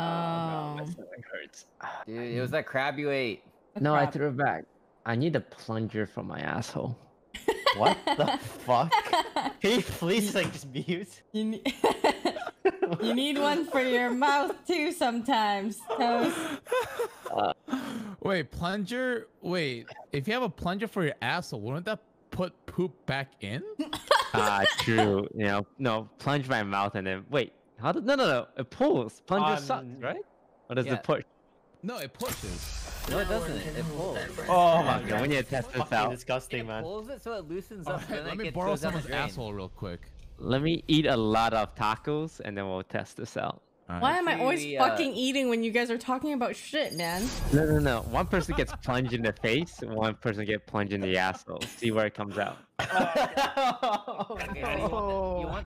Oh, no, my stomach hurts. Dude, it was that crab you ate. a No, I threw it back. I need a plunger for my asshole. What the fuck? Can you please like just mute? You need, you need one for your mouth too sometimes. Toast. Wait, plunger. Wait, if you have a plunger for your asshole, wouldn't that put poop back in? Ah, true. You know, no, plunge my mouth and then wait. How does no no no? It pulls. Plunger sucks, Um, right? Or does yeah. it push? No, it pushes. No, it doesn't. It pulls. Oh my god. we need to test this fucking out. disgusting, It man. pulls it so it loosens up. Alright, then let me gets, borrow goes down the someone's asshole real quick. Let me eat a lot of tacos and then we'll test this out. Alright. Why am I always Actually, uh, fucking eating when you guys are talking about shit, man? No no no. One person gets plunged in the face. One person gets plunged in the asshole. See where it comes out. Okay, so you, want, you want